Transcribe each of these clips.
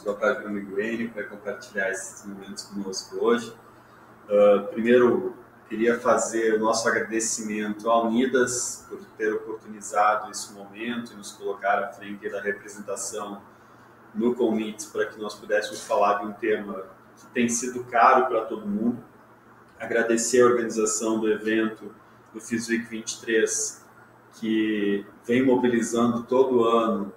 tarde, meu amigo Enio, que vai compartilhar esses momentos conosco hoje. Uh, primeiro, queria fazer o nosso agradecimento à Unidas por ter oportunizado esse momento e nos colocar à frente da representação no Comits para que nós pudéssemos falar de um tema que tem sido caro para todo mundo. Agradecer a organização do evento do FISWIC 23, que vem mobilizando todo ano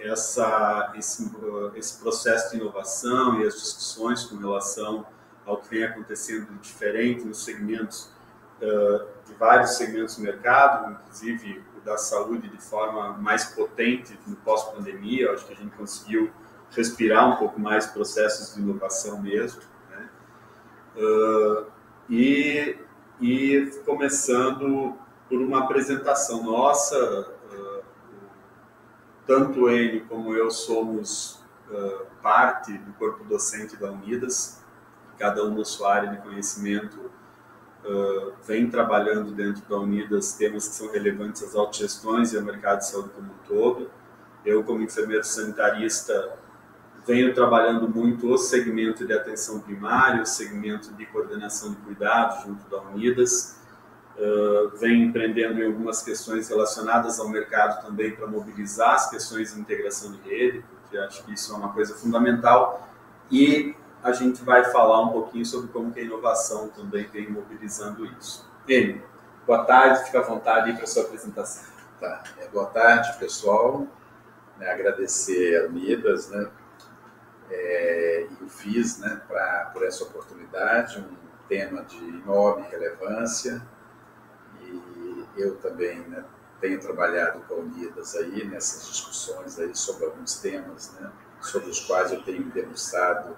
essa, esse, esse processo de inovação e as discussões com relação ao que vem acontecendo de diferente nos segmentos, de vários segmentos do mercado, inclusive o da saúde de forma mais potente no pós-pandemia. Acho que a gente conseguiu respirar um pouco mais processos de inovação mesmo. Né? E, e começando por uma apresentação nossa, tanto ele como eu somos parte do corpo docente da Unidas, cada um na sua área de conhecimento uh, vem trabalhando dentro da Unidas temas que são relevantes às autogestões e ao mercado de saúde como um todo. Eu, como enfermeiro sanitarista, venho trabalhando muito o segmento de atenção primária, o segmento de coordenação de cuidados junto da Unidas. Uh, venho empreendendo em algumas questões relacionadas ao mercado também para mobilizar as questões de integração de rede, porque acho que isso é uma coisa fundamental. E a gente vai falar um pouquinho sobre como que a inovação também vem mobilizando isso. Ele, boa tarde, fica à vontade para a sua apresentação. Tá. É, boa tarde, pessoal. É, agradecer a Unidas né, é, e o FIS né, pra, por essa oportunidade, um tema de enorme relevância. Eu também né, tenho trabalhado com a Unidas aí nessas discussões aí sobre alguns temas né, sobre os quais eu tenho demonstrado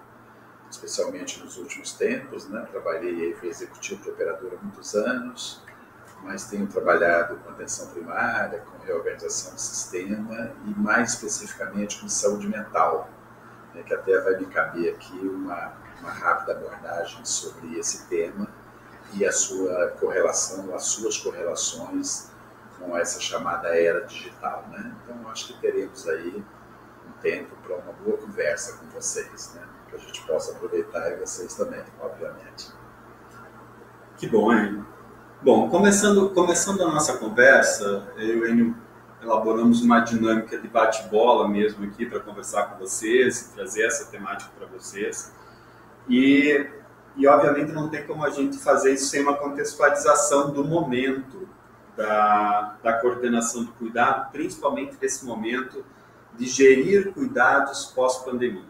especialmente nos últimos tempos. Né? Trabalhei aí, fui executivo de operadora há muitos anos, mas tenho trabalhado com atenção primária, com reorganização do sistema e mais especificamente com saúde mental, né? que até vai me caber aqui uma, uma rápida abordagem sobre esse tema e a sua correlação, as suas correlações com essa chamada era digital. Né? Então, acho que teremos aí um tempo para uma boa conversa com vocês. Né? que a gente possa aproveitar e vocês também, obviamente. Que bom, hein? Bom, começando, começando a nossa conversa, eu e o Enio elaboramos uma dinâmica de bate-bola mesmo aqui para conversar com vocês e trazer essa temática para vocês. E, e, obviamente, não tem como a gente fazer isso sem uma contextualização do momento da, da coordenação do cuidado, principalmente desse momento de gerir cuidados pós-pandemia.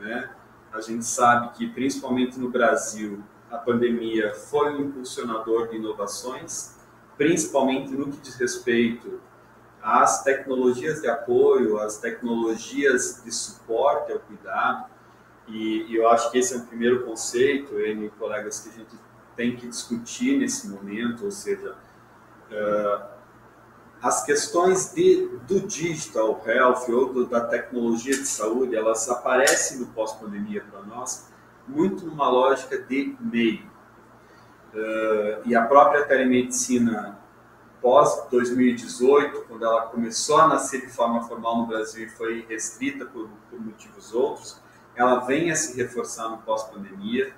Né? A gente sabe que, principalmente no Brasil, a pandemia foi um impulsionador de inovações, principalmente no que diz respeito às tecnologias de apoio, às tecnologias de suporte ao cuidado. E, e eu acho que esse é um primeiro conceito, N colegas, que a gente tem que discutir nesse momento, ou seja, uh, as questões de, do digital health ou do, da tecnologia de saúde, elas aparecem no pós-pandemia para nós muito numa lógica de meio. Uh, e a própria telemedicina pós-2018, quando ela começou a nascer de forma formal no Brasil e foi restrita por, por motivos outros, ela vem a se reforçar no pós-pandemia.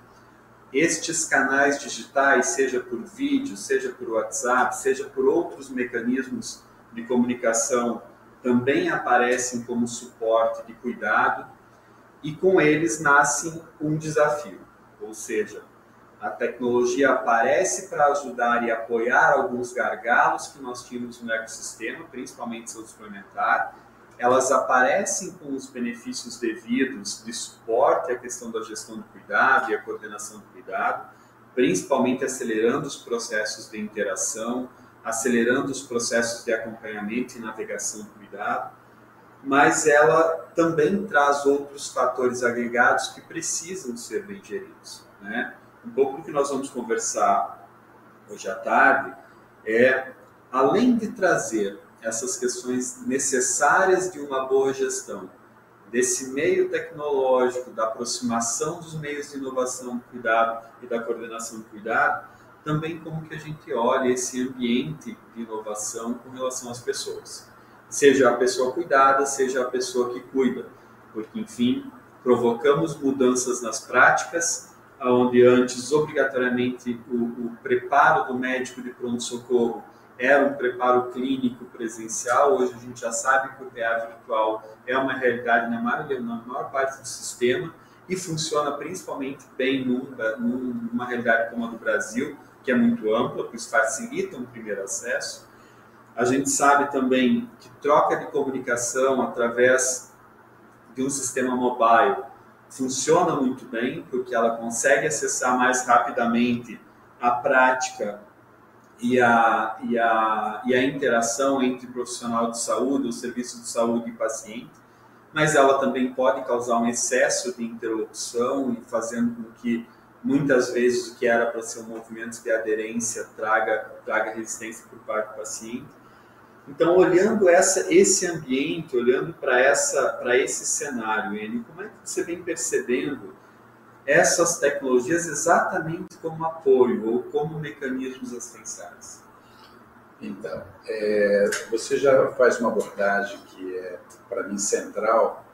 Estes canais digitais, seja por vídeo, seja por WhatsApp, seja por outros mecanismos de comunicação, também aparecem como suporte de cuidado e com eles nasce um desafio, ou seja, a tecnologia aparece para ajudar e apoiar alguns gargalos que nós tínhamos no ecossistema, principalmente saúde suplementar, elas aparecem com os benefícios devidos de suporte à questão da gestão do cuidado e a coordenação do cuidado, principalmente acelerando os processos de interação, acelerando os processos de acompanhamento e navegação do cuidado, mas ela também traz outros fatores agregados que precisam ser bem geridos. Né? Um pouco do que nós vamos conversar hoje à tarde é, além de trazer essas questões necessárias de uma boa gestão, desse meio tecnológico, da aproximação dos meios de inovação do cuidado e da coordenação do cuidado, também como que a gente olha esse ambiente de inovação com relação às pessoas. seja a pessoa cuidada, seja a pessoa que cuida, porque, enfim, provocamos mudanças nas práticas, onde antes, obrigatoriamente, o, o preparo do médico de pronto-socorro era um preparo clínico presencial, hoje a gente já sabe que o PA virtual é uma realidade na maior, na maior parte do sistema e funciona principalmente bem numa realidade como a do Brasil, que é muito ampla, pois facilita um primeiro acesso. A gente sabe também que troca de comunicação através de um sistema mobile funciona muito bem, porque ela consegue acessar mais rapidamente a prática e a, e a, e a interação entre profissional de saúde, o serviço de saúde e paciente, mas ela também pode causar um excesso de interlocução e fazendo com que muitas vezes o que era para ser um movimento de aderência traga, traga resistência por parte do paciente. Então, olhando essa, esse ambiente, olhando para esse cenário, Enio, como é que você vem percebendo essas tecnologias exatamente como apoio ou como mecanismos assistenciais? Então, é, você já faz uma abordagem que é, para mim, central,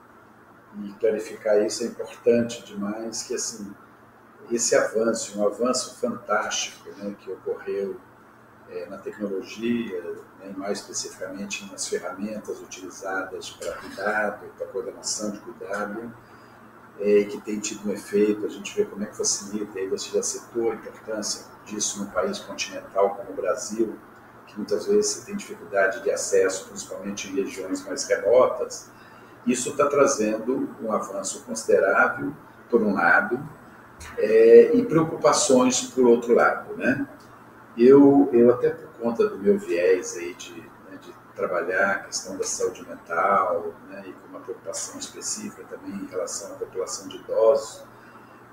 e clarificar isso é importante demais, que assim, esse avanço, um avanço fantástico né, que ocorreu é, na tecnologia, né, mais especificamente nas ferramentas utilizadas para cuidado, para coordenação de cuidado, é, que tem tido um efeito, a gente vê como é que facilita, aí você já citou a importância disso num país continental como o Brasil, que muitas vezes tem dificuldade de acesso, principalmente em regiões mais remotas, isso está trazendo um avanço considerável, por um lado, é, e preocupações por outro lado, né? Eu, eu até por conta do meu viés aí de trabalhar a questão da saúde mental, né, e com uma preocupação específica também em relação à população de idosos,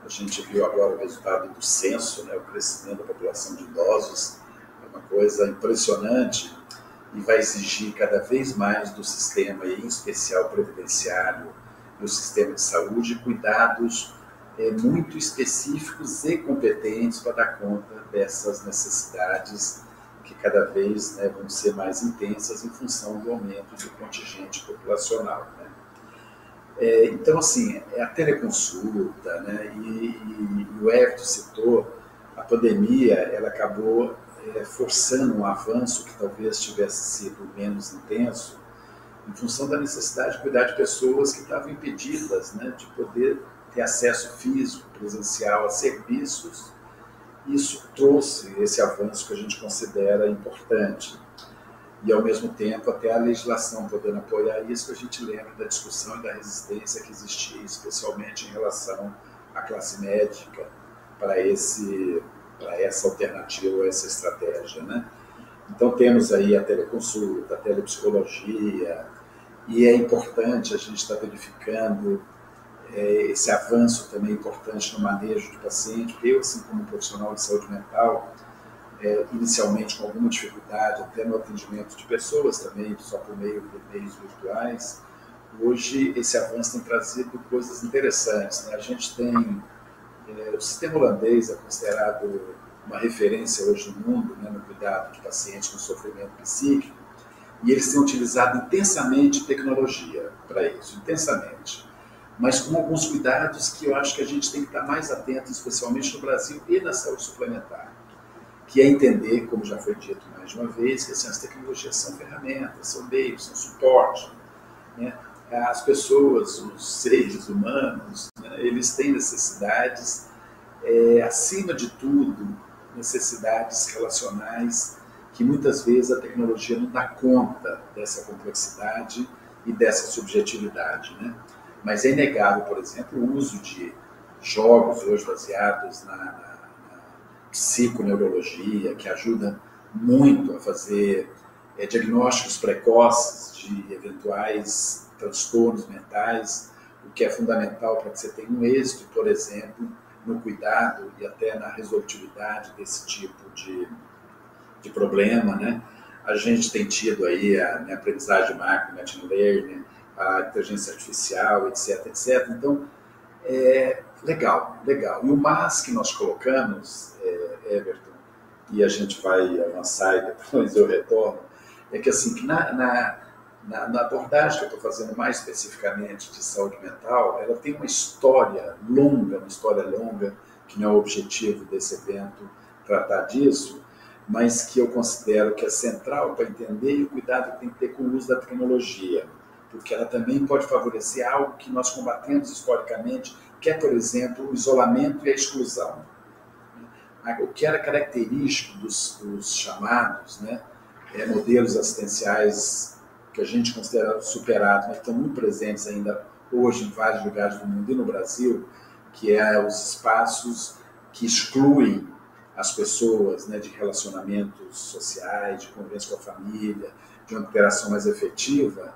a gente viu agora o resultado do censo, né, o crescimento da população de idosos, é uma coisa impressionante e vai exigir cada vez mais do sistema, e em especial previdenciário, do sistema de saúde, cuidados é, muito específicos e competentes para dar conta dessas necessidades que cada vez né, vão ser mais intensas em função do aumento do contingente populacional. Né? É, então, assim, é a teleconsulta, né, e, e, e o Everton citou, a pandemia ela acabou é, forçando um avanço que talvez tivesse sido menos intenso, em função da necessidade de cuidar de pessoas que estavam impedidas né, de poder ter acesso físico, presencial a serviços, isso trouxe esse avanço que a gente considera importante. E, ao mesmo tempo, até a legislação podendo apoiar isso, a gente lembra da discussão e da resistência que existia, especialmente em relação à classe médica, para, esse, para essa alternativa, essa estratégia. Né? Então, temos aí a teleconsulta, a telepsicologia, e é importante a gente estar verificando é, esse avanço também importante no manejo de paciente. Eu, assim como profissional de saúde mental, é, inicialmente com alguma dificuldade, até no atendimento de pessoas também, só por meio de meios virtuais, hoje esse avanço tem trazido coisas interessantes. Né? A gente tem, é, o sistema holandês é considerado uma referência hoje no mundo né, no cuidado de pacientes com sofrimento psíquico, e eles têm utilizado intensamente tecnologia para isso, intensamente mas com alguns cuidados que eu acho que a gente tem que estar mais atento, especialmente no Brasil e na saúde suplementar, que é entender, como já foi dito mais de uma vez, que assim, as tecnologias são ferramentas, são meios, são suporte. Né? As pessoas, os seres humanos, né, eles têm necessidades, é, acima de tudo, necessidades relacionais que muitas vezes a tecnologia não dá conta dessa complexidade e dessa subjetividade. Né? Mas é inegável, por exemplo, o uso de jogos hoje baseados na, na, na psiconeurologia, que ajuda muito a fazer é, diagnósticos precoces de eventuais transtornos mentais, o que é fundamental para que você tenha um êxito, por exemplo, no cuidado e até na resolutividade desse tipo de, de problema, né? A gente tem tido aí a, né, aprendizagem macro, machine learning, a inteligência artificial, etc, etc. Então, é legal, legal. E o mas que nós colocamos, é, Everton, e a gente vai avançar e depois eu retorno, é que assim, que na, na na, na abordagem que eu estou fazendo mais especificamente de saúde mental, ela tem uma história longa, uma história longa, que não é o objetivo desse evento tratar disso, mas que eu considero que é central para entender e o cuidado que tem que ter com o uso da tecnologia, porque ela também pode favorecer algo que nós combatemos historicamente, que é, por exemplo, o isolamento e a exclusão. O que era característico dos, dos chamados né, é, modelos assistenciais que a gente considera superados, mas estão muito presentes ainda hoje em vários lugares do mundo e no Brasil, que é os espaços que excluem as pessoas né, de relacionamentos sociais, de convivência com a família, de uma interação mais efetiva.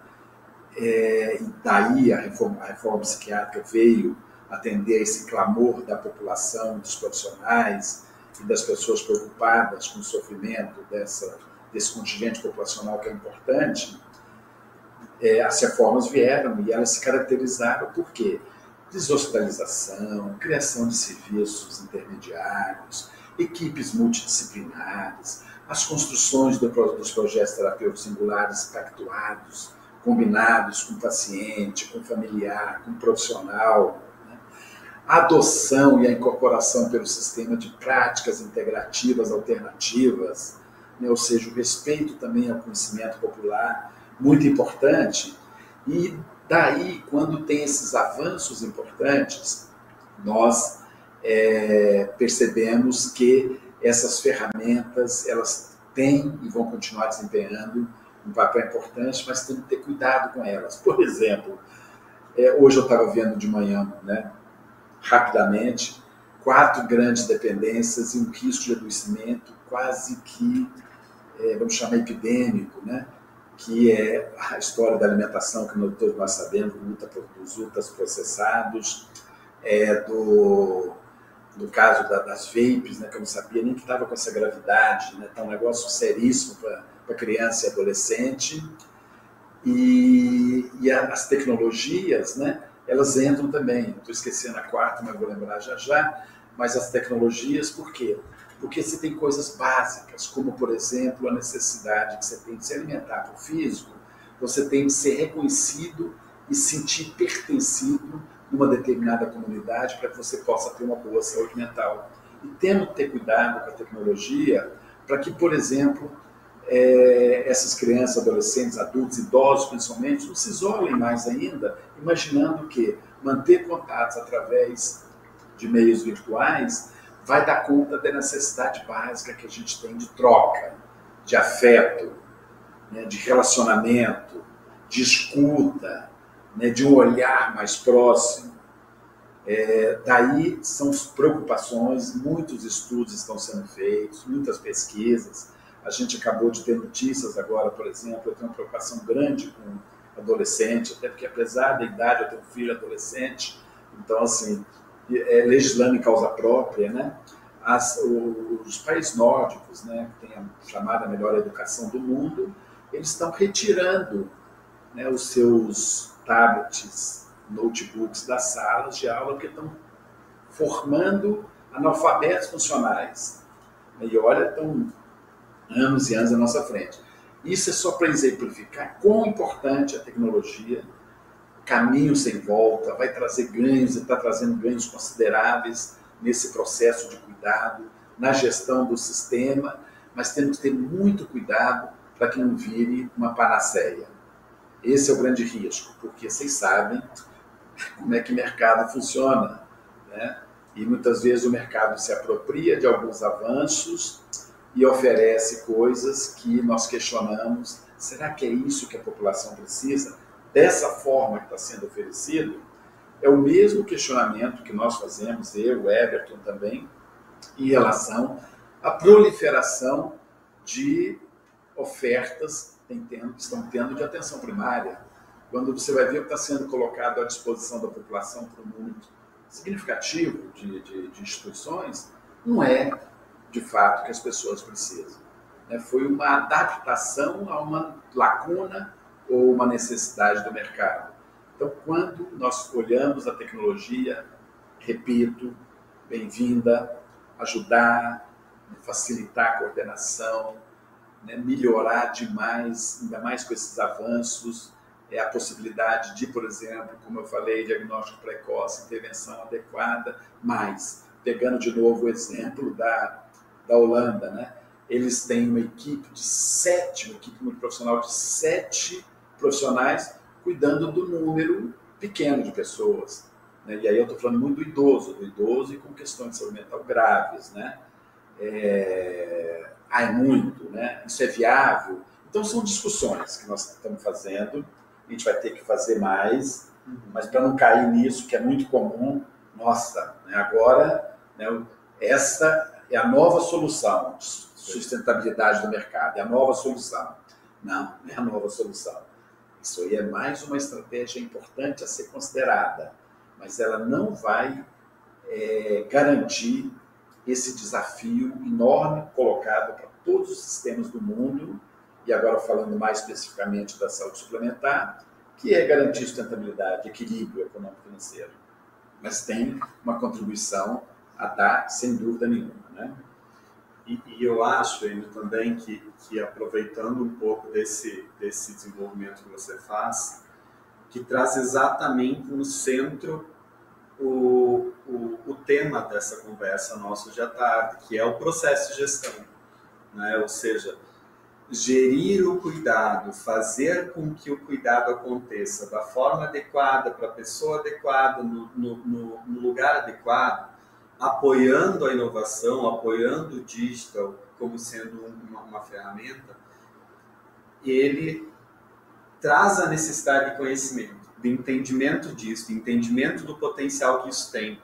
É, e daí a reforma, a reforma psiquiátrica veio atender esse clamor da população, dos profissionais e das pessoas preocupadas com o sofrimento dessa, desse contingente populacional que é importante. É, as reformas vieram e elas se caracterizaram por quê? Deshospitalização, criação de serviços intermediários, equipes multidisciplinares, as construções dos projetos terapêuticos singulares pactuados, combinados com o paciente, com o familiar, com o profissional, né? a adoção e a incorporação pelo sistema de práticas integrativas alternativas, né? ou seja, o respeito também ao conhecimento popular, muito importante. E daí, quando tem esses avanços importantes, nós é, percebemos que essas ferramentas elas têm e vão continuar desempenhando um papel importante, mas tem que ter cuidado com elas. Por exemplo, é, hoje eu estava vendo de manhã, né, rapidamente, quatro grandes dependências e um risco de adoecimento quase que, é, vamos chamar epidêmico, né, que é a história da alimentação, que todos nós sabemos, luta dos ultraprocessados, é, do no caso da, das vapes, né, que eu não sabia nem que estava com essa gravidade, né, tá um negócio seríssimo para criança e adolescente. E, e as tecnologias, né, elas entram também. Estou esquecendo a quarta, mas vou lembrar já já. Mas as tecnologias, por quê? Porque você tem coisas básicas, como, por exemplo, a necessidade que você tem de se alimentar para o físico, você tem de ser reconhecido e sentir pertencido numa determinada comunidade para que você possa ter uma boa saúde mental. E tendo que ter cuidado com a tecnologia para que, por exemplo, é, essas crianças, adolescentes, adultos, idosos principalmente, não se isolem mais ainda, imaginando que manter contatos através de meios virtuais vai dar conta da necessidade básica que a gente tem de troca, de afeto, né, de relacionamento, de escuta, né, de um olhar mais próximo. É, daí são preocupações, muitos estudos estão sendo feitos, muitas pesquisas. A gente acabou de ter notícias agora, por exemplo, eu tenho uma preocupação grande com adolescente, até porque apesar da idade eu tenho um filho adolescente, então assim, é, legislando em causa própria, né? As, os países nórdicos, né, que têm a chamada melhor educação do mundo, eles estão retirando né, os seus tablets, notebooks das salas de aula que estão formando analfabetos funcionais. E olha, estão anos e anos à nossa frente. Isso é só para exemplificar quão importante a tecnologia, caminho sem volta, vai trazer ganhos e está trazendo ganhos consideráveis nesse processo de cuidado, na gestão do sistema, mas temos que ter muito cuidado para que não vire uma panaceia. Esse é o grande risco, porque vocês sabem como é que o mercado funciona. Né? E muitas vezes o mercado se apropria de alguns avanços e oferece coisas que nós questionamos: será que é isso que a população precisa? Dessa forma que está sendo oferecido? É o mesmo questionamento que nós fazemos, eu, Everton também, em relação à proliferação de ofertas tendo, estão tendo de atenção primária, quando você vai ver o que está sendo colocado à disposição da população para um número significativo de, de, de, instituições, não é de fato que as pessoas precisam. É, foi uma adaptação a uma lacuna ou uma necessidade do mercado. Então, quando nós olhamos a tecnologia, repito, bem-vinda, ajudar, facilitar a coordenação, né, melhorar demais, ainda mais com esses avanços, é a possibilidade de, por exemplo, como eu falei, diagnóstico precoce, intervenção adequada, mas, pegando de novo o exemplo da, da Holanda, né, eles têm uma equipe de sete, uma equipe muito profissional de sete profissionais cuidando do número pequeno de pessoas. Né? E aí eu estou falando muito do idoso, do idoso e com questões de saúde mental graves. Né? É... Ah, é muito, né? isso é viável. Então são discussões que nós estamos fazendo, a gente vai ter que fazer mais, uhum. mas para não cair nisso, que é muito comum, nossa, né? agora né, essa é a nova solução de sustentabilidade do mercado, é a nova solução. Não, não é a nova solução. Isso aí é mais uma estratégia importante a ser considerada, mas ela não vai é, garantir esse desafio enorme colocado para todos os sistemas do mundo, e agora falando mais especificamente da saúde suplementar, que é garantir sustentabilidade, equilíbrio econômico-financeiro. Mas tem uma contribuição a dar, sem dúvida nenhuma. Né? E, e, eu acho, ainda também, que, que aproveitando um pouco desse, desse desenvolvimento que você faz, que traz exatamente no centro o, o, o tema dessa conversa nossa hoje à tarde, que é o processo de gestão. Né? Ou seja, gerir o cuidado, fazer com que o cuidado aconteça da forma adequada, para a pessoa adequada, no, no, no lugar adequado, apoiando a inovação, apoiando o digital como sendo uma, uma ferramenta, ele traz a necessidade de conhecimento, de entendimento disso, de entendimento do potencial que isso tem,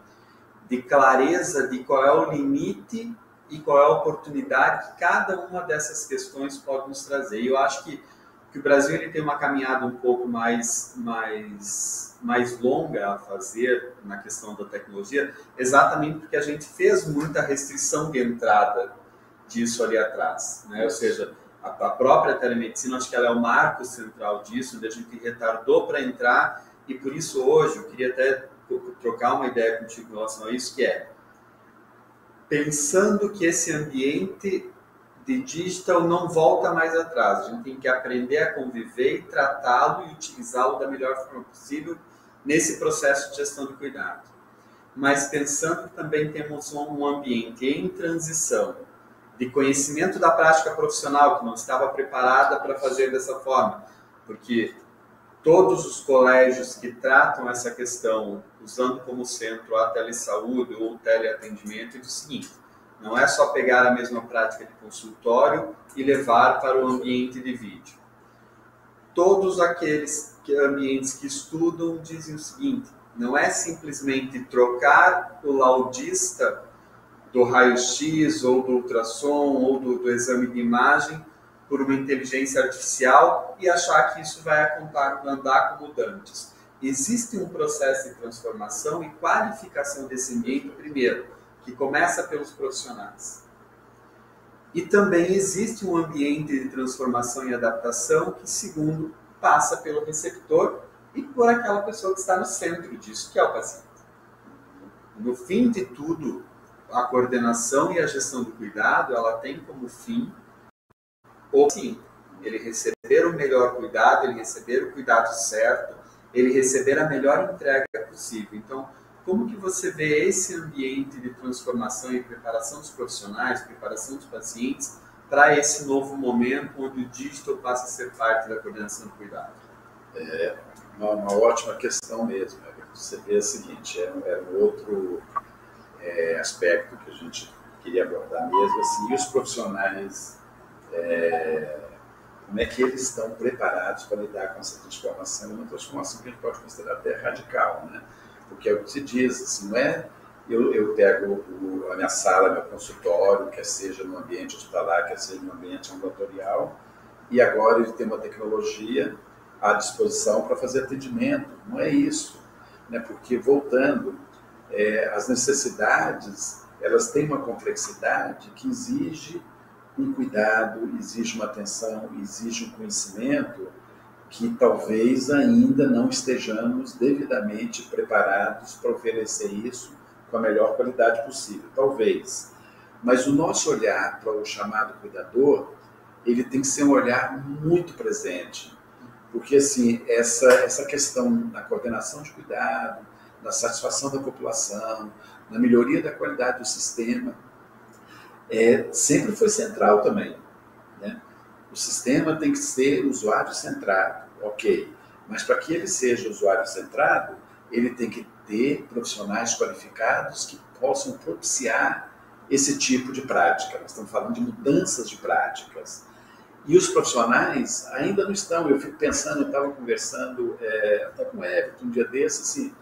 de clareza de qual é o limite e qual é a oportunidade que cada uma dessas questões pode nos trazer. E eu acho que, que o Brasil ele tem uma caminhada um pouco mais, mais mais longa a fazer na questão da tecnologia, exatamente porque a gente fez muita restrição de entrada disso ali atrás, né? Ou seja, a, a própria telemedicina, acho que ela é o marco central disso, onde a gente retardou para entrar e por isso hoje eu queria até trocar uma ideia contigo em relação a isso, que é pensando que esse ambiente de digital não volta mais atrás. A gente tem que aprender a conviver e tratá-lo e utilizá-lo da melhor forma possível nesse processo de gestão de cuidado. Mas pensando que também temos um ambiente em transição de conhecimento da prática profissional que não estava preparada para fazer dessa forma, porque todos os colégios que tratam essa questão usando como centro a telesaúde ou o teleatendimento é o seguinte, não é só pegar a mesma prática de consultório e levar para o ambiente de vídeo. Todos aqueles que ambientes que estudam dizem o seguinte: não é simplesmente trocar o laudista do raio-x ou do ultrassom ou do, do, exame de imagem por uma inteligência artificial e achar que isso vai andar como dantes. Existe um processo de transformação e qualificação desse ambiente, primeiro, que começa pelos profissionais. E também existe um ambiente de transformação e adaptação que, segundo, passa pelo receptor e por aquela pessoa que está no centro disso, que é o paciente. No fim de tudo, a coordenação e a gestão do cuidado, ela tem como fim o sim, ele receber o melhor cuidado, ele receber o cuidado certo, ele receber a melhor entrega possível. Então, como que você vê esse ambiente de transformação e preparação dos profissionais, preparação dos pacientes para esse novo momento onde o digital passa a ser parte da coordenação do cuidado? É uma, uma ótima questão mesmo. Né? Você vê o seguinte, é, é um outro é, aspecto que a gente queria abordar mesmo, assim, e os profissionais, é, como é que eles estão preparados para lidar com essa transformação, uma transformação que a gente pode considerar até radical, né? Porque é o que se diz, assim, não é eu, eu pego o, a minha sala, meu consultório, quer seja no ambiente hospitalar, quer seja no ambiente ambulatorial, e agora ele tem uma tecnologia à disposição para fazer atendimento. Não é isso, né? porque voltando, é, as necessidades elas têm uma complexidade que exige um cuidado, exige uma atenção, exige um conhecimento que talvez ainda não estejamos devidamente preparados para oferecer isso com a melhor qualidade possível, talvez. Mas o nosso olhar para o chamado cuidador, ele tem que ser um olhar muito presente, porque assim essa essa questão da coordenação de cuidado, da satisfação da população, na melhoria da qualidade do sistema, é, sempre foi central também. Sistema tem que ser usuário centrado, ok, mas para que ele seja usuário centrado, ele tem que ter profissionais qualificados que possam propiciar esse tipo de prática. Nós estamos falando de mudanças de práticas. E os profissionais ainda não estão. Eu fico pensando, eu estava conversando é, até com o Everton um dia desse, assim,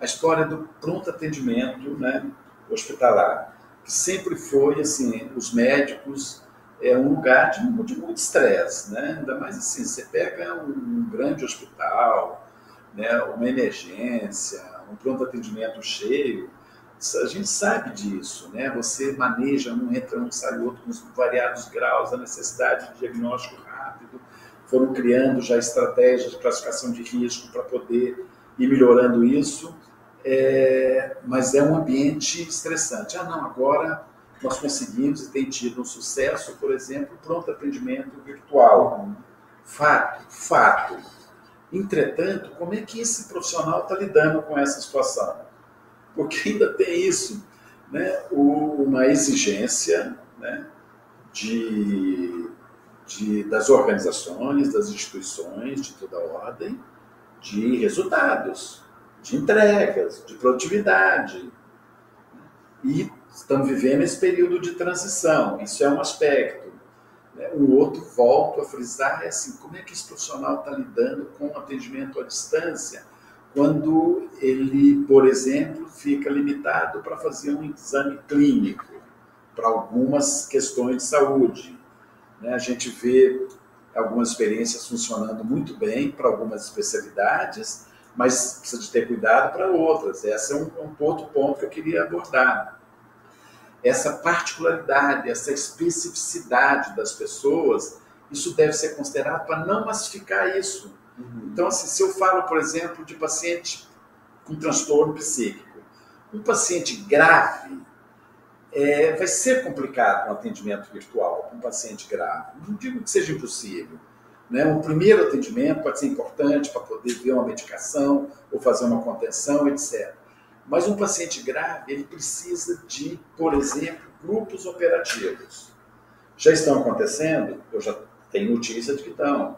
a história do pronto atendimento né, hospitalar, que sempre foi, assim, os médicos é um lugar de, de muito estresse, né? ainda mais assim, você pega um grande hospital, né, uma emergência, um pronto atendimento cheio, a gente sabe disso, né? Você maneja um, entra um, sai outro, com variados graus, a necessidade de diagnóstico rápido. Foram criando já estratégias de classificação de risco para poder ir melhorando isso, é, mas é um ambiente estressante. Ah, não, agora nós conseguimos e tem tido um sucesso, por exemplo, pronto atendimento virtual. Fato, fato. Entretanto, como é que esse profissional está lidando com essa situação? porque ainda tem isso, né? uma exigência né? de, de, das organizações, das instituições de toda ordem, de resultados, de entregas, de produtividade. E estamos vivendo esse período de transição, isso é um aspecto. Né? O outro, volto a frisar, é assim, como é que esse profissional está lidando com o atendimento à distância, quando ele, por exemplo, fica limitado para fazer um exame clínico para algumas questões de saúde. Né? A gente vê algumas experiências funcionando muito bem para algumas especialidades, mas precisa de ter cuidado para outras. Esse é um, um outro ponto que eu queria abordar. Essa particularidade, essa especificidade das pessoas, isso deve ser considerado para não massificar isso Uhum. Então, assim, se eu falo, por exemplo, de paciente com transtorno psíquico, um paciente grave, é, vai ser complicado um atendimento virtual com um paciente grave. Não digo que seja impossível. Né? Um primeiro atendimento pode ser importante para poder ver uma medicação ou fazer uma contenção, etc. Mas um paciente grave, ele precisa de, por exemplo, grupos operativos. Já estão acontecendo? Eu já tenho notícia de que estão.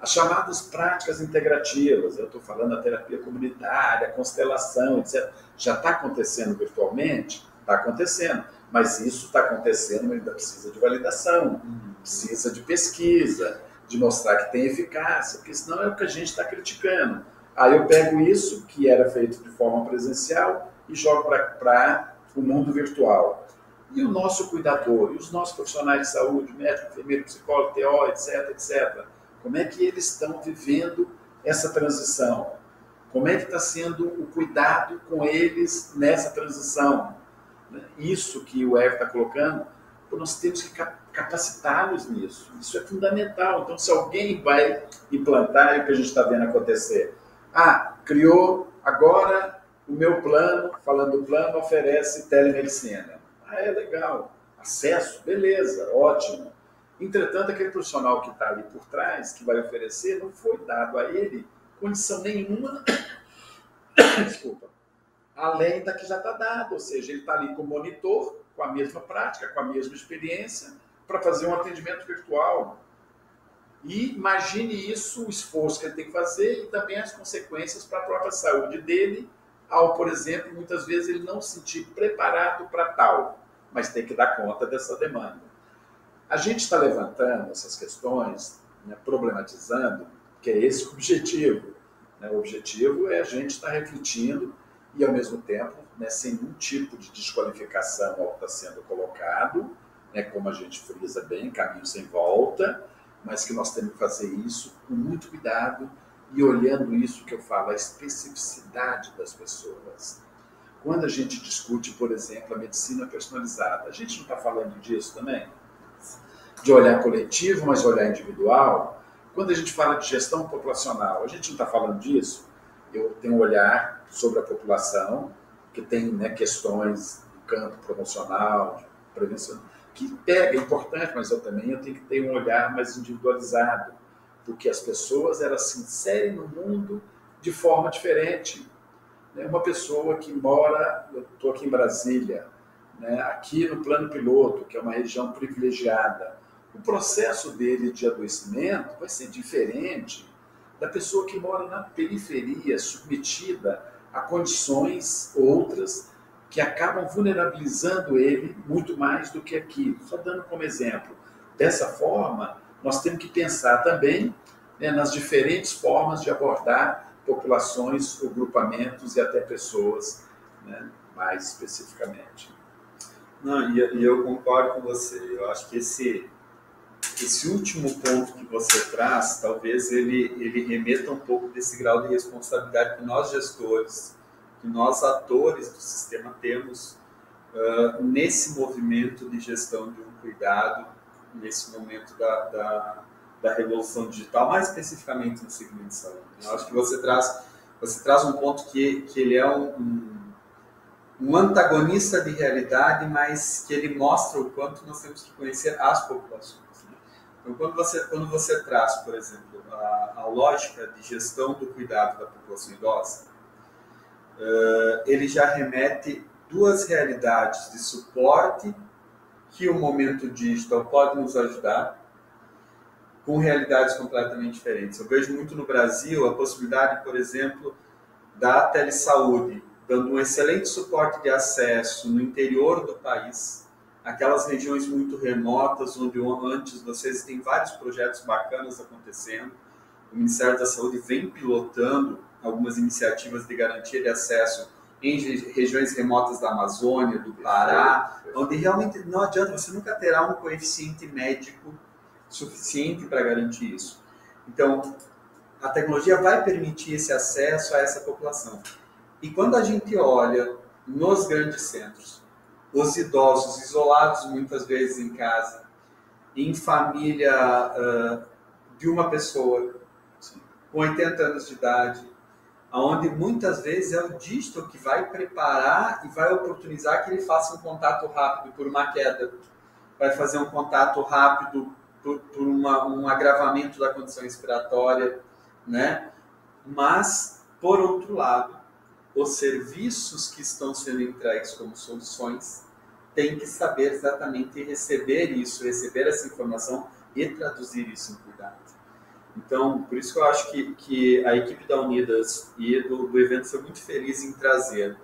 As chamadas práticas integrativas, eu estou falando da terapia comunitária, constelação, etc. Já está acontecendo virtualmente? Está acontecendo. Mas isso está acontecendo, mas ainda precisa de validação, uhum. precisa de pesquisa, de mostrar que tem eficácia, porque senão é o que a gente está criticando. Aí eu pego isso, que era feito de forma presencial, e jogo para o mundo virtual. E o nosso cuidador, e os nossos profissionais de saúde, médico, enfermeiro, psicólogo, TO, etc., etc., como é que eles estão vivendo essa transição? Como é que está sendo o cuidado com eles nessa transição? Isso que o Evo está colocando, nós temos que capacitá-los nisso. Isso é fundamental. Então, se alguém vai implantar, é o que a gente está vendo acontecer. Ah, criou agora o meu plano, falando do plano, oferece telemedicina. Ah, é legal. Acesso, beleza, ótimo. Entretanto, aquele profissional que está ali por trás, que vai oferecer, não foi dado a ele condição nenhuma, desculpa, além da que já está dado. Ou seja, ele está ali com monitor, com a mesma prática, com a mesma experiência, para fazer um atendimento virtual. E imagine isso, o esforço que ele tem que fazer e também as consequências para a própria saúde dele, ao, por exemplo, muitas vezes ele não se sentir preparado para tal, mas tem que dar conta dessa demanda. A gente está levantando essas questões, né, problematizando, que é esse o objetivo. Né? O objetivo é a gente estar tá refletindo e, ao mesmo tempo, né, sem nenhum tipo de desqualificação ao que está sendo colocado, né, como a gente frisa bem, caminho sem volta, mas que nós temos que fazer isso com muito cuidado e olhando isso que eu falo, a especificidade das pessoas. Quando a gente discute, por exemplo, a medicina personalizada, a gente não está falando disso também? de olhar coletivo, mas olhar individual. Quando a gente fala de gestão populacional, a gente não está falando disso. Eu tenho um olhar sobre a população, que tem né, questões do campo promocional, de prevenção, que pega, é importante, mas eu também eu tenho que ter um olhar mais individualizado, porque as pessoas elas se inserem no mundo de forma diferente. Né? Uma pessoa que mora, eu estou aqui em Brasília, né? aqui no plano piloto, que é uma região privilegiada, o processo dele de adoecimento vai ser diferente da pessoa que mora na periferia, submetida a condições outras que acabam vulnerabilizando ele muito mais do que aqui. Só dando como exemplo. Dessa forma, nós temos que pensar também né, nas diferentes formas de abordar populações, grupamentos e até pessoas, né, mais especificamente. Não, e, e eu concordo com você. Eu acho que esse esse último ponto que você traz, talvez ele, ele remeta um pouco desse grau de responsabilidade que nós gestores, que nós atores do sistema temos uh, nesse movimento de gestão de um cuidado, nesse momento da, da, da, revolução digital, mais especificamente no segmento de saúde. Eu acho que você traz, você traz um ponto que, que ele é um, um, um antagonista de realidade, mas que ele mostra o quanto nós temos que conhecer as populações. Então, quando você, quando você traz, por exemplo, a, a lógica de gestão do cuidado da população idosa, ele já remete duas realidades de suporte que o momento digital pode nos ajudar, com realidades completamente diferentes. Eu vejo muito no Brasil a possibilidade, por exemplo, da telesaúde, dando um excelente suporte de acesso no interior do país, aquelas regiões muito remotas, onde antes vocês têm vários projetos bacanas acontecendo. O Ministério da Saúde vem pilotando algumas iniciativas de garantia de acesso em regiões remotas da Amazônia, do Pará, onde realmente não adianta, você nunca terá um coeficiente médico suficiente para garantir isso. Então, a tecnologia vai permitir esse acesso a essa população. E quando a gente olha nos grandes centros, os idosos isolados muitas vezes em casa, em família uh, de uma pessoa com 80 anos de idade, onde muitas vezes é o dígito que vai preparar e vai oportunizar que ele faça um contato rápido por uma queda, vai fazer um contato rápido por, por uma, um agravamento da condição respiratória, né? Mas, por outro lado, os serviços que estão sendo entregues como soluções tem que saber exatamente receber isso, receber essa informação e traduzir isso em cuidado. Então, por isso que eu acho que, que a equipe da Unidas e do, do evento foi muito feliz em trazer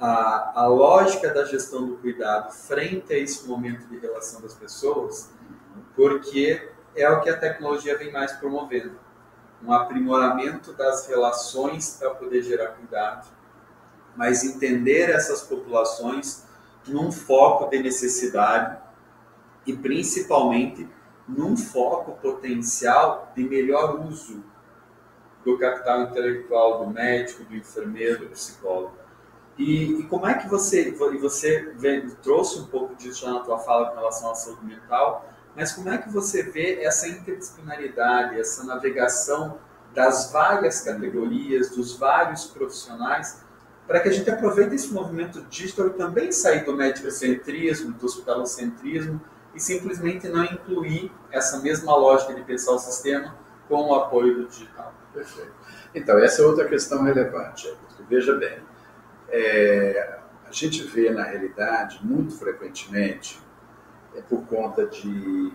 a, a lógica da gestão do cuidado frente a esse momento de relação das pessoas, porque é o que a tecnologia vem mais promovendo. Um aprimoramento das relações para poder gerar cuidado, mas entender essas populações num foco de necessidade e principalmente num foco potencial de melhor uso do capital intelectual do médico, do enfermeiro, do psicólogo. E, e como é que você, e você trouxe um pouco disso já na tua fala com relação à saúde mental, mas como é que você vê essa interdisciplinaridade, essa navegação das várias categorias, dos vários profissionais para que a gente aproveite esse movimento digital e também sair do medicocentrismo, do hospitalocentrismo e simplesmente não incluir essa mesma lógica de pensar o sistema com o apoio do digital. Perfeito. Então, essa é outra questão relevante. Veja bem, é, a gente vê na realidade, muito frequentemente, é por conta de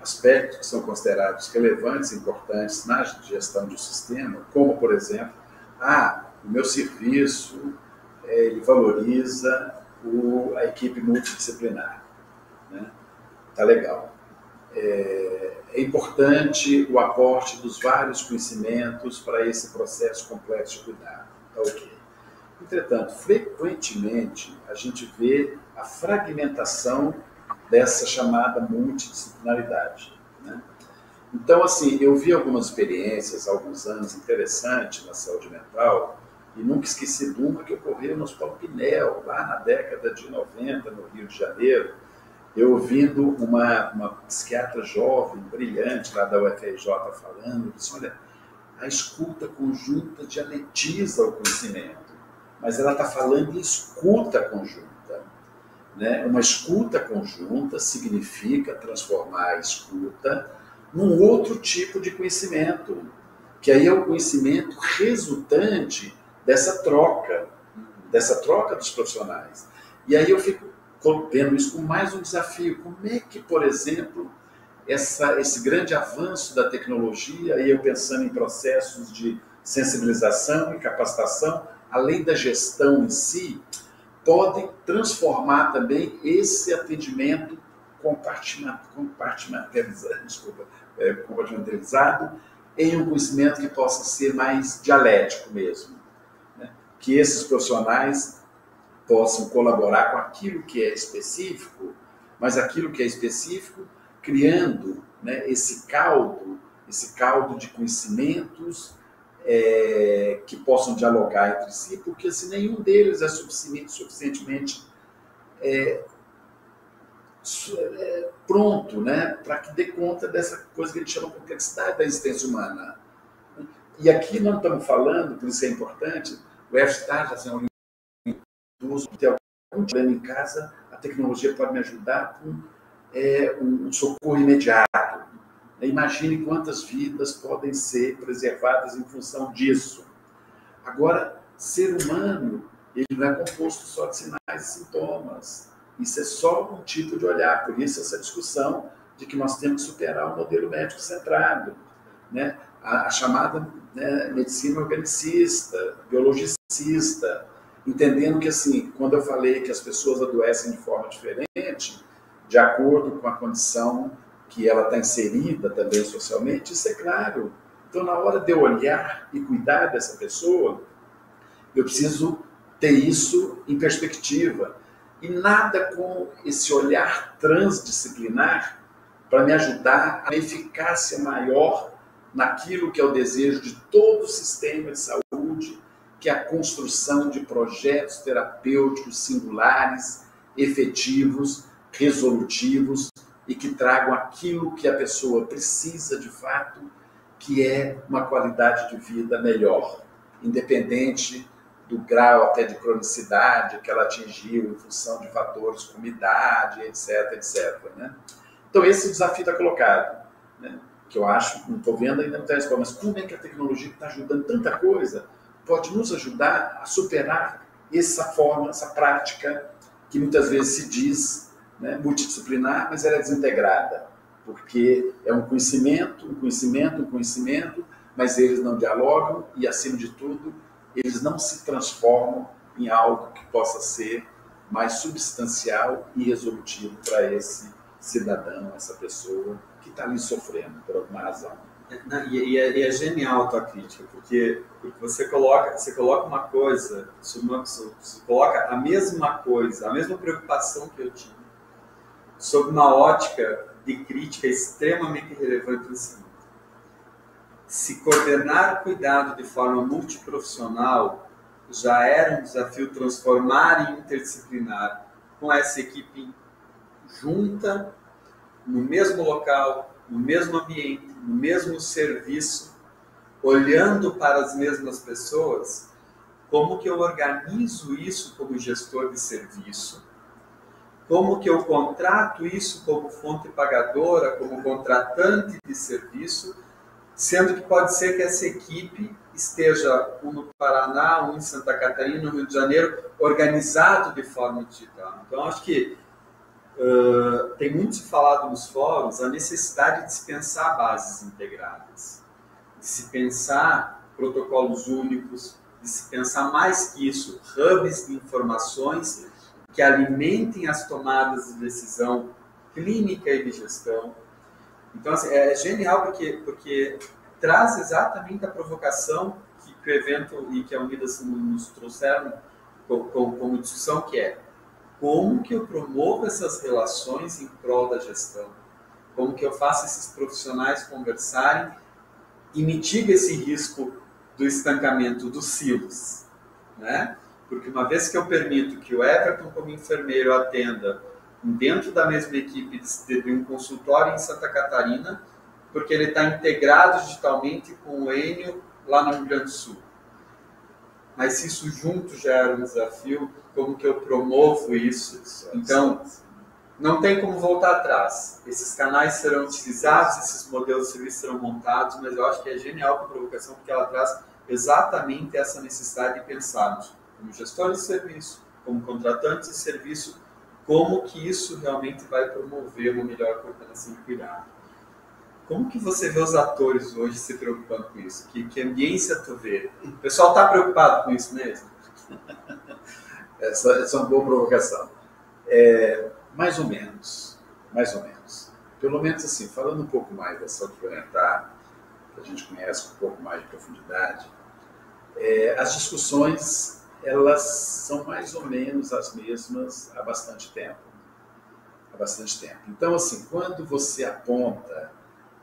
aspectos que são considerados relevantes, importantes na gestão do sistema, como, por exemplo, ah, o meu serviço é, ele valoriza o, a equipe multidisciplinar. Tá legal. É, é, importante o aporte dos vários conhecimentos para esse processo complexo de cuidado. Tá ok. Entretanto, frequentemente a gente vê a fragmentação dessa chamada multidisciplinaridade. Né? Então, assim, eu vi algumas experiências há alguns anos interessantes na saúde mental, e nunca esqueci de uma que ocorreu no Hospital Pinel, lá na década de 90, no Rio de Janeiro. Eu ouvindo uma, uma psiquiatra jovem, brilhante, lá da UFRJ, falando, disse, olha, a escuta conjunta dialetiza o conhecimento, mas ela está falando em escuta conjunta. Né? Uma escuta conjunta significa transformar a escuta num outro tipo de conhecimento, que aí é o conhecimento resultante dessa troca, dessa troca dos profissionais. E aí eu fico vendo isso com mais um desafio. Como é que, por exemplo, essa, esse grande avanço da tecnologia, e eu pensando em processos de sensibilização e capacitação, além da gestão em si, podem transformar também esse atendimento compartimentalizado, é, compartimentalizado em um conhecimento que possa ser mais dialético mesmo. Né? Que esses profissionais possam colaborar com aquilo que é específico, mas aquilo que é específico criando né, esse caldo, esse caldo de conhecimentos é, que possam dialogar entre si, porque se nenhum deles é suficientemente é, é, pronto né, para que dê conta dessa coisa que a gente chama de complexidade da existência humana. E aqui não estamos falando, por isso é importante, o F-Star já idoso, ter algum problema em casa, a tecnologia pode me ajudar com é, um socorro imediato Imagine quantas vidas podem ser preservadas em função disso. Agora, ser humano, ele não é composto só de sinais e sintomas. Isso é só um tipo de olhar. Por isso, essa discussão de que nós temos que superar o modelo médico centrado. Né? A, a chamada né, medicina organicista, biologicista, entendendo que, assim, quando eu falei que as pessoas adoecem de forma diferente, de acordo com a condição que ela está inserida também socialmente, isso é claro. Então, na hora de eu olhar e cuidar dessa pessoa, eu preciso ter isso em perspectiva. E nada com esse olhar transdisciplinar para me ajudar a eficácia maior naquilo que é o desejo de todo o sistema de saúde, que a construção de projetos terapêuticos singulares, efetivos, resolutivos, e que tragam aquilo que a pessoa precisa de fato, que é uma qualidade de vida melhor, independente do grau até de cronicidade que ela atingiu em função de fatores como idade, etc, etc. Né? Então esse desafio está colocado, né? que eu acho, não estou vendo ainda mas como é que a tecnologia está ajudando tanta coisa, pode nos ajudar a superar essa forma, essa prática que muitas vezes se diz né, multidisciplinar, mas ela é desintegrada, porque é um conhecimento, um conhecimento, um conhecimento, mas eles não dialogam e, acima de tudo, eles não se transformam em algo que possa ser mais substancial e resolutivo para esse cidadão, essa pessoa que está ali sofrendo por alguma razão. E, e, é, e, é, genial a tua crítica, porque, você coloca você coloca uma coisa, você coloca a mesma coisa, a mesma preocupação que eu tinha sob uma ótica de crítica extremamente relevante nesse mundo. Se coordenar cuidado de forma multiprofissional já era um desafio transformar em interdisciplinar com essa equipe junta, no mesmo local, no mesmo ambiente, no mesmo serviço, olhando para as mesmas pessoas, como que eu organizo isso como gestor de serviço como que eu contrato isso como fonte pagadora, como contratante de serviço, sendo que pode ser que essa equipe esteja um no Paraná, um em Santa Catarina, no Rio de Janeiro, organizado de forma digital. Então, acho que uh, tem muito se falado nos fóruns a necessidade de se pensar bases integradas, de se pensar protocolos únicos, de se pensar mais que isso, hubs de informações que alimentem as tomadas de decisão clínica e de gestão. Então, assim, é genial porque, porque traz exatamente a provocação que, que o evento e que a Unidas nos trouxeram como, como discussão, que é como que eu promovo essas relações em prol da gestão? Como que eu faço esses profissionais conversarem e mitigo esse risco do estancamento dos silos, né? Porque uma vez que eu permito que o Everton, como enfermeiro, atenda dentro da mesma equipe de um consultório em Santa Catarina, porque ele está integrado digitalmente com o Enio lá no Rio Grande do Sul. Mas se isso junto gera um desafio, como que eu promovo isso? Então, não tem como voltar atrás. Esses canais serão utilizados, esses modelos de serviço serão montados, mas eu acho que é genial a provocação, porque ela traz exatamente essa necessidade de pensarmos como gestores de serviço, como contratantes de serviço, como que isso realmente vai promover uma melhor coordenação de cuidado. Como que você vê os atores hoje se preocupando com isso? Que, que ambiência tu vê? O pessoal está preocupado com isso mesmo? essa, essa é uma boa provocação. É, mais ou menos, mais ou menos. Pelo menos assim, falando um pouco mais da saúde que a gente conhece com um pouco mais de profundidade, é, as discussões elas são mais ou menos as mesmas há bastante tempo. Há bastante tempo. Então, assim, quando você aponta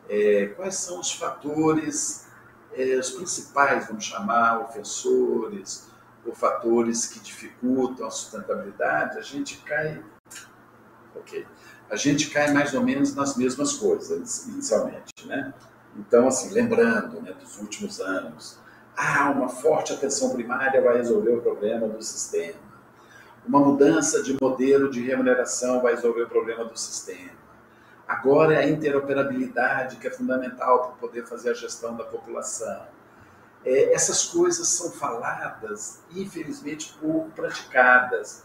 é, quais são os fatores, é, os principais, vamos chamar, ofensores, ou fatores que dificultam a sustentabilidade, a gente cai. Ok. A gente cai mais ou menos nas mesmas coisas, inicialmente, né? Então, assim, lembrando né, dos últimos anos, ah, uma forte atenção primária vai resolver o problema do sistema. Uma mudança de modelo de remuneração vai resolver o problema do sistema. Agora é a interoperabilidade que é fundamental para poder fazer a gestão da população. É, essas coisas são faladas infelizmente, pouco praticadas.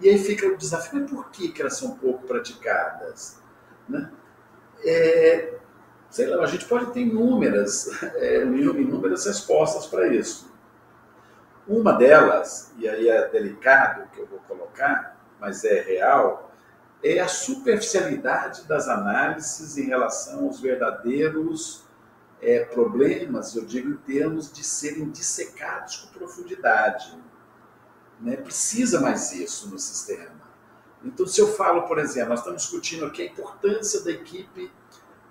E aí fica o desafio, mas por que, que elas são pouco praticadas? Né? É, sei lá, a gente pode ter inúmeras, é, inúmeras respostas para isso. Uma delas, e aí é delicado que eu vou colocar, mas é real, é a superficialidade das análises em relação aos verdadeiros é, problemas, eu digo em termos de serem dissecados com profundidade. Né? Precisa mais isso no sistema. Então, se eu falo, por exemplo, nós estamos discutindo aqui a importância da equipe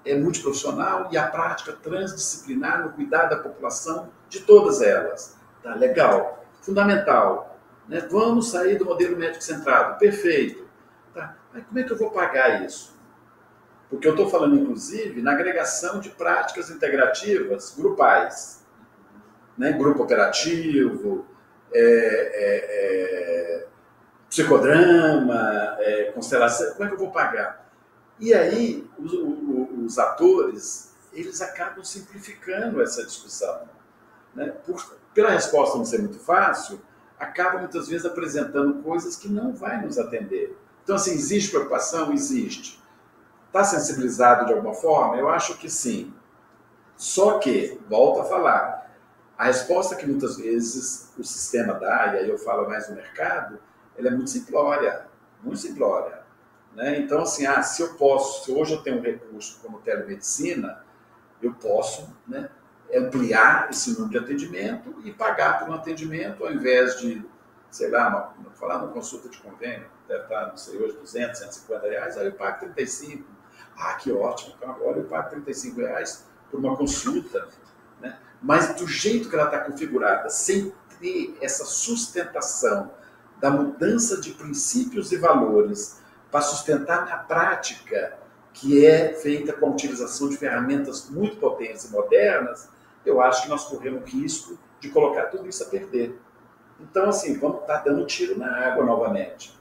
é multiprofissional e a prática transdisciplinar no cuidado da população de todas elas. Tá legal, fundamental. Né? Vamos sair do modelo médico centrado, perfeito. Mas como é que eu vou pagar isso? Porque eu estou falando, inclusive, na agregação de práticas integrativas grupais. Né? Grupo operativo, é, é, é, psicodrama, é, constelação. Como é que eu vou pagar? E aí, os, os atores, eles acabam simplificando essa discussão. Né? Por, pela resposta não ser muito fácil, acabam muitas vezes apresentando coisas que não vai nos atender. Então, assim, existe preocupação? Existe. Está sensibilizado de alguma forma? Eu acho que sim. Só que, volto a falar, a resposta que muitas vezes o sistema dá, e aí eu falo mais no mercado, ela é muito simplória, muito simplória. Né? Então, assim, ah, se eu posso, se hoje eu tenho um recurso como telemedicina, eu posso né, ampliar esse número de atendimento e pagar por um atendimento ao invés de, sei lá, uma, falar uma consulta de convênio, deve estar, não sei, hoje 200, 150 reais, aí eu pago 35. Ah, que ótimo, então agora eu pago 35 reais por uma consulta. Né? Mas do jeito que ela está configurada, sem ter essa sustentação da mudança de princípios e valores para sustentar na prática, que é feita com a utilização de ferramentas muito potentes e modernas, eu acho que nós corremos risco de colocar tudo isso a perder. Então, assim, vamos estar tá dando tiro na água novamente.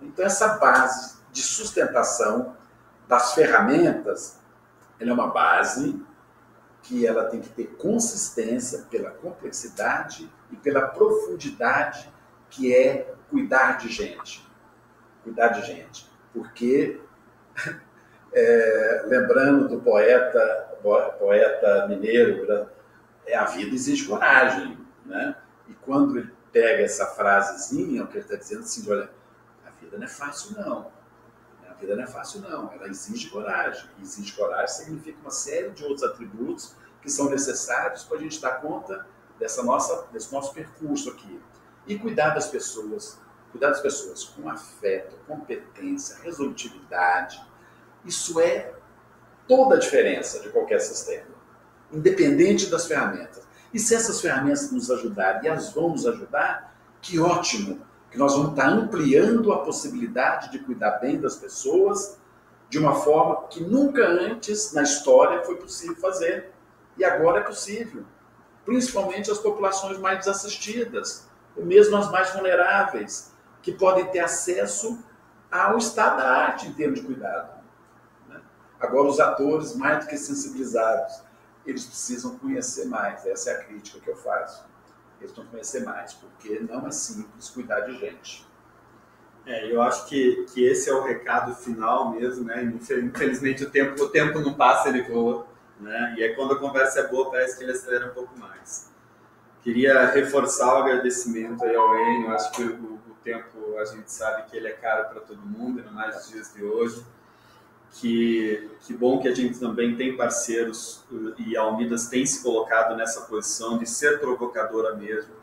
Então, essa base de sustentação das ferramentas, ela é uma base que ela tem que ter consistência pela complexidade e pela profundidade que é cuidar de gente. Cuidar de gente porque, é, lembrando do poeta, poeta mineiro, é, a vida exige coragem. Né? E quando ele pega essa frasezinha, o que ele está dizendo assim, olha, a vida não é fácil não. A vida não é fácil não, ela exige coragem. E exige coragem significa uma série de outros atributos que são necessários para a gente dar conta dessa nossa, desse nosso percurso aqui. E cuidar das pessoas, cuidar das pessoas com afeto, competência, resolutividade. Isso é toda a diferença de qualquer sistema, independente das ferramentas. E se essas ferramentas nos ajudarem, e elas vão nos ajudar, que ótimo, que nós vamos estar ampliando a possibilidade de cuidar bem das pessoas de uma forma que nunca antes na história foi possível fazer. E agora é possível. Principalmente as populações mais desassistidas ou mesmo as mais vulneráveis, que podem ter acesso ao estado da arte em termos de cuidado. Né? Agora, os atores, mais do que sensibilizados, eles precisam conhecer mais. Essa é a crítica que eu faço. Eles precisam conhecer mais, porque não é simples cuidar de gente. É, eu acho que, que esse é o recado final mesmo, né? Infelizmente o tempo, o tempo não passa, ele voa, né? E aí quando a conversa é boa, parece que ele acelera um pouco mais. Queria reforçar o agradecimento aí ao Enio, acho que o, o tempo a gente sabe que ele é caro para todo mundo, ainda mais nos dias de hoje. Que, que bom que a gente também tem parceiros e a Unidas tem se colocado nessa posição de ser provocadora mesmo,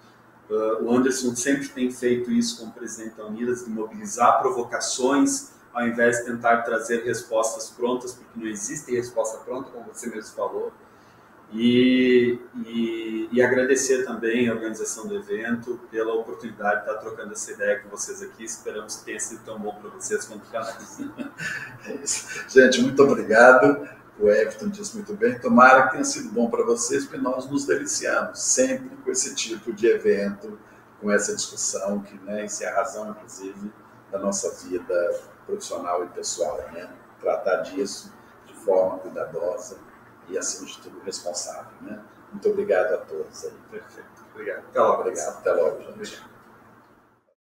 Uh, o Anderson sempre tem feito isso como presidente da Unidas, de mobilizar provocações ao invés de tentar trazer respostas prontas, porque não existe resposta pronta, como você mesmo falou. E, e, e, agradecer também a organização do evento pela oportunidade de estar trocando essa ideia com vocês aqui. Esperamos que tenha sido tão bom para vocês quanto para nós. É Gente, muito obrigado o Everton disse muito bem, tomara que tenha sido bom para vocês, porque nós nos deliciamos sempre com esse tipo de evento, com essa discussão, que né, isso é a razão, inclusive, da nossa vida profissional e pessoal, né? tratar disso de forma cuidadosa e, acima de tudo, responsável. Né? Muito obrigado a todos aí. Perfeito. Obrigado. Até logo. Obrigado. Até logo, gente. Obrigado.